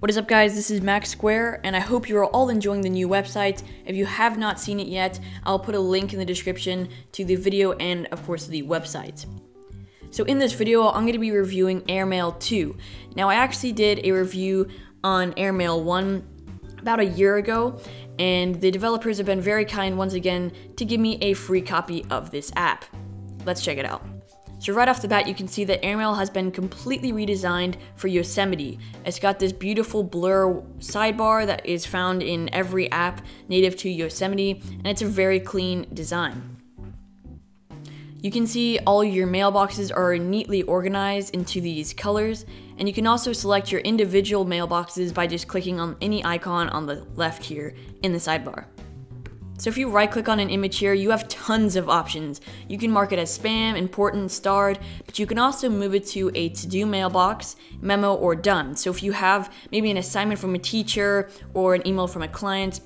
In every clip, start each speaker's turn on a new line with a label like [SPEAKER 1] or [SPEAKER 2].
[SPEAKER 1] What is up guys, this is Mac Square, and I hope you are all enjoying the new website. If you have not seen it yet, I'll put a link in the description to the video and of course the website. So in this video, I'm going to be reviewing Airmail 2. Now I actually did a review on Airmail 1 about a year ago, and the developers have been very kind once again to give me a free copy of this app. Let's check it out. So right off the bat, you can see that Airmail has been completely redesigned for Yosemite. It's got this beautiful blur sidebar that is found in every app native to Yosemite, and it's a very clean design. You can see all your mailboxes are neatly organized into these colors, and you can also select your individual mailboxes by just clicking on any icon on the left here in the sidebar. So if you right click on an image here, you have tons of options. You can mark it as spam, important, starred, but you can also move it to a to-do mailbox, memo, or done. So if you have maybe an assignment from a teacher or an email from a client,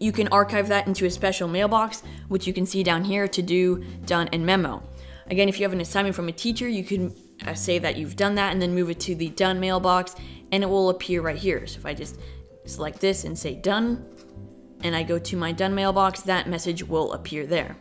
[SPEAKER 1] you can archive that into a special mailbox, which you can see down here, to do, done, and memo. Again, if you have an assignment from a teacher, you can uh, say that you've done that and then move it to the done mailbox and it will appear right here. So if I just select this and say done, and I go to my done mailbox, that message will appear there.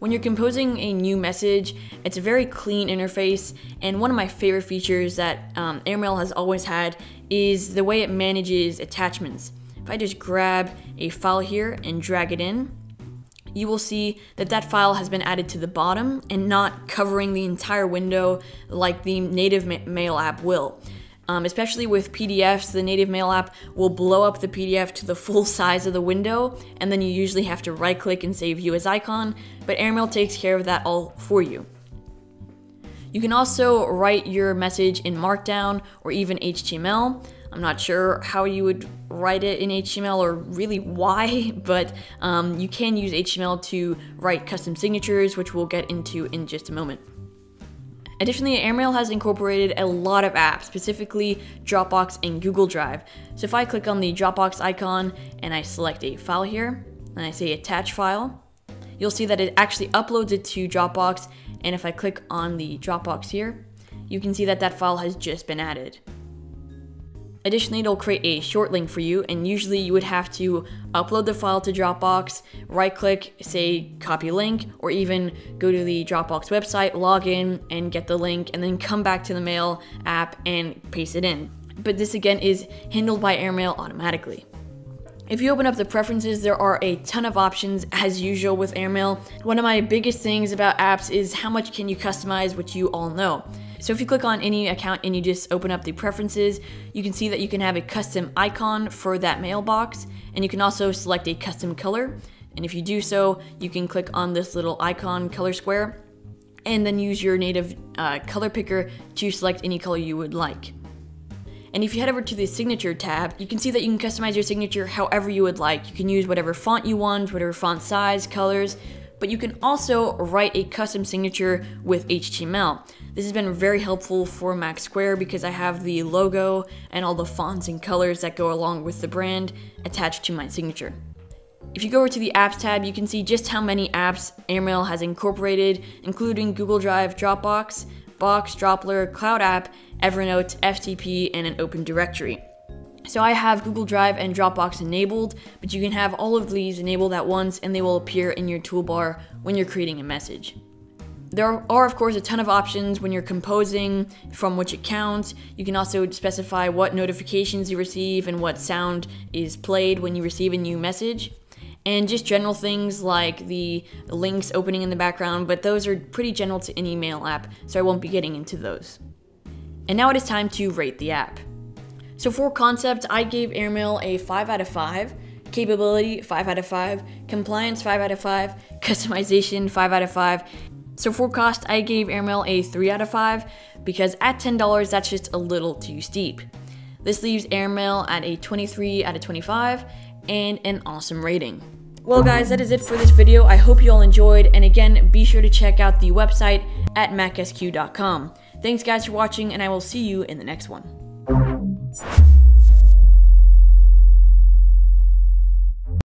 [SPEAKER 1] When you're composing a new message, it's a very clean interface, and one of my favorite features that um, Airmail has always had is the way it manages attachments. If I just grab a file here and drag it in, you will see that that file has been added to the bottom and not covering the entire window like the native mail app will. Um, especially with PDFs, the native mail app will blow up the PDF to the full size of the window, and then you usually have to right click and save view as icon, but Airmail takes care of that all for you. You can also write your message in Markdown or even HTML. I'm not sure how you would write it in HTML or really why, but um, you can use HTML to write custom signatures, which we'll get into in just a moment. Additionally, Airmail has incorporated a lot of apps, specifically Dropbox and Google Drive. So if I click on the Dropbox icon and I select a file here, and I say attach file, you'll see that it actually uploads it to Dropbox, and if I click on the Dropbox here, you can see that that file has just been added. Additionally, it'll create a short link for you, and usually you would have to upload the file to Dropbox, right click, say copy link, or even go to the Dropbox website, log in, and get the link, and then come back to the Mail app and paste it in. But this again is handled by Airmail automatically. If you open up the preferences, there are a ton of options as usual with Airmail. One of my biggest things about apps is how much can you customize, which you all know. So if you click on any account and you just open up the preferences, you can see that you can have a custom icon for that mailbox, and you can also select a custom color. And if you do so, you can click on this little icon color square, and then use your native uh, color picker to select any color you would like. And if you head over to the signature tab, you can see that you can customize your signature however you would like. You can use whatever font you want, whatever font size, colors, but you can also write a custom signature with HTML. This has been very helpful for Mac Square because I have the logo and all the fonts and colors that go along with the brand attached to my signature. If you go over to the apps tab, you can see just how many apps Airmail has incorporated, including Google Drive, Dropbox, Box, Droplr, Cloud App, Evernote, FTP, and an open directory. So I have Google Drive and Dropbox enabled, but you can have all of these enabled at once and they will appear in your toolbar when you're creating a message. There are, of course, a ton of options when you're composing from which accounts. You can also specify what notifications you receive and what sound is played when you receive a new message. And just general things like the links opening in the background, but those are pretty general to any mail app, so I won't be getting into those. And now it is time to rate the app. So for concept, I gave Airmail a 5 out of 5, capability 5 out of 5, compliance 5 out of 5, customization 5 out of 5. So for cost, I gave Airmail a 3 out of 5 because at $10, that's just a little too steep. This leaves Airmail at a 23 out of 25 and an awesome rating. Well guys, that is it for this video. I hope you all enjoyed, and again, be sure to check out the website at macsq.com. Thanks guys for watching, and I will see you in the next one.